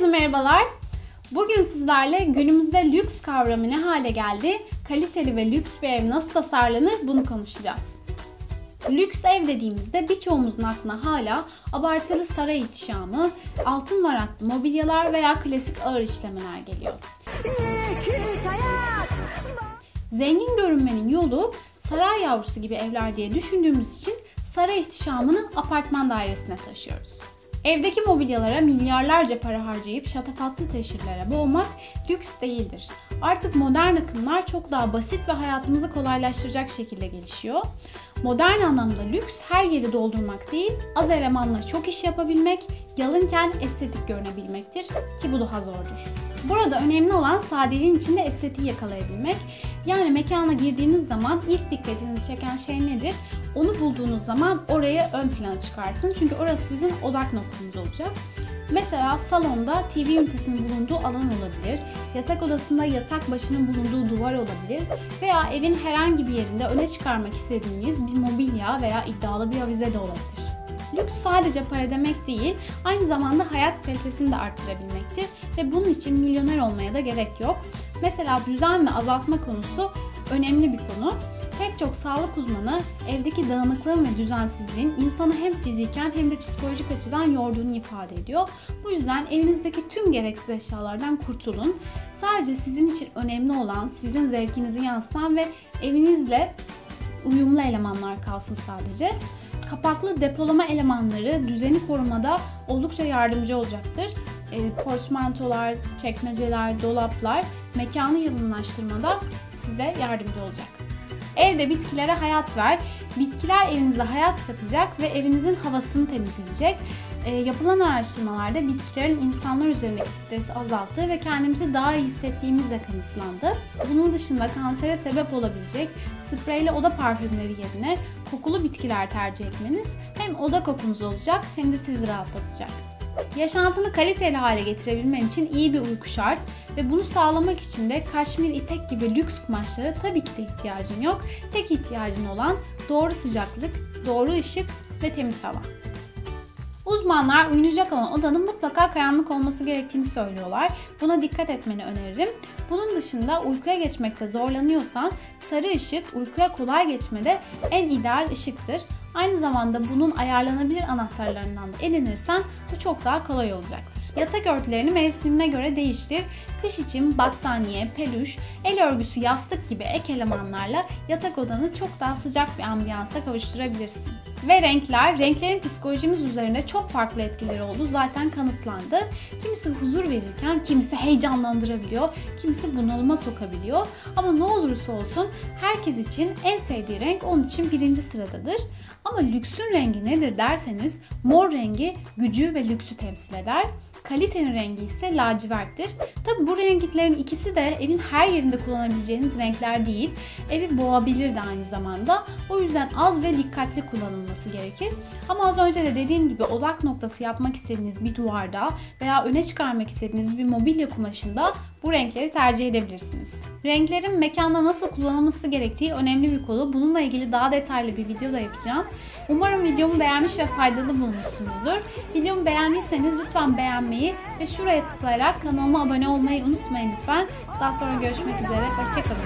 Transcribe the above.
Herkese merhabalar. Bugün sizlerle günümüzde lüks kavramı ne hale geldi, kaliteli ve lüks bir ev nasıl tasarlanır bunu konuşacağız. Lüks ev dediğimizde birçoğumuzun aklına hala abartılı saray ihtişamı, altın varaklı mobilyalar veya klasik ağır işlemeler geliyor. Zengin görünmenin yolu saray yavrusu gibi evler diye düşündüğümüz için saray ihtişamını apartman dairesine taşıyoruz. Evdeki mobilyalara milyarlarca para harcayıp şatafatlı teşhirlere boğmak lüks değildir. Artık modern akımlar çok daha basit ve hayatımızı kolaylaştıracak şekilde gelişiyor. Modern anlamda lüks her yeri doldurmak değil, az elemanla çok iş yapabilmek, yalınken estetik görünebilmektir ki bu daha zordur. Burada önemli olan sadeliğin içinde estetiği yakalayabilmek. Yani mekana girdiğiniz zaman ilk dikkatinizi çeken şey nedir? Onu bulduğunuz zaman orayı ön plana çıkartın. Çünkü orası sizin odak noktanız olacak. Mesela salonda TV ünitesinin bulunduğu alan olabilir, yatak odasında yatak başının bulunduğu duvar olabilir veya evin herhangi bir yerinde öne çıkarmak istediğiniz bir mobilya veya iddialı bir avize de olabilir. Lüks sadece para demek değil, aynı zamanda hayat kalitesini de arttırabilmektir ve bunun için milyoner olmaya da gerek yok. Mesela düzen ve azaltma konusu önemli bir konu. Pek çok sağlık uzmanı evdeki dağınıklığın ve düzensizliğin insanı hem fiziken hem de psikolojik açıdan yorduğunu ifade ediyor. Bu yüzden evinizdeki tüm gereksiz eşyalardan kurtulun. Sadece sizin için önemli olan, sizin zevkinizi yansıtan ve evinizle uyumlu elemanlar kalsın sadece. Kapaklı depolama elemanları düzeni korumada oldukça yardımcı olacaktır. E, portmantolar, çekmeceler, dolaplar mekanı yalınlaştırmada size yardımcı olacak. Evde bitkilere hayat ver. Bitkiler evinize hayat katacak ve evinizin havasını temizleyecek. E, yapılan araştırmalarda bitkilerin insanlar üzerindeki stresi azalttığı ve kendimizi daha iyi hissettiğimizle kanıtlandı. Bunun dışında kansere sebep olabilecek spreyle oda parfümleri yerine kokulu bitkiler tercih etmeniz hem oda kokunuz olacak hem de sizi rahatlatacak. Yaşantını kaliteli hale getirebilmen için iyi bir uyku şart ve bunu sağlamak için de kaşmir ipek gibi lüks kumaşlara tabii ki de ihtiyacın yok. Tek ihtiyacın olan doğru sıcaklık, doğru ışık ve temiz hava. Uzmanlar uyunacak olan odanın mutlaka karanlık olması gerektiğini söylüyorlar. Buna dikkat etmeni öneririm. Bunun dışında uykuya geçmekte zorlanıyorsan sarı ışık uykuya kolay geçmede en ideal ışıktır. Aynı zamanda bunun ayarlanabilir anahtarlarından da edinirsen bu çok daha kolay olacaktır. Yatak örtülerini mevsimine göre değiştir. Kış için battaniye, peluş, el örgüsü, yastık gibi ek elemanlarla yatak odanı çok daha sıcak bir ambiyansa kavuşturabilirsin. Ve renkler, renklerin psikolojimiz üzerinde çok farklı etkileri olduğu zaten kanıtlandı. Kimisi huzur verirken kimisi heyecanlandırabiliyor, kimisi bunalıma sokabiliyor. Ama ne olursa olsun herkes için en sevdiği renk onun için birinci sıradadır. Ama lüksün rengi nedir derseniz mor rengi gücü ve lüksü temsil eder. Kalitenin rengi ise laciverttir. Tabi bu renklerin ikisi de evin her yerinde kullanabileceğiniz renkler değil. Evi boğabilir de aynı zamanda. O yüzden az ve dikkatli kullanılması gerekir. Ama az önce de dediğim gibi odak noktası yapmak istediğiniz bir duvarda veya öne çıkarmak istediğiniz bir mobilya kumaşında bu renkleri tercih edebilirsiniz. Renklerin mekanda nasıl kullanılması gerektiği önemli bir konu. Bununla ilgili daha detaylı bir video da yapacağım. Umarım videomu beğenmiş ve faydalı bulmuşsunuzdur. Videomu beğendiyseniz lütfen beğenmeyi ve şuraya tıklayarak kanalıma abone olmayı unutmayın lütfen. Daha sonra görüşmek üzere. Hoşçakalın.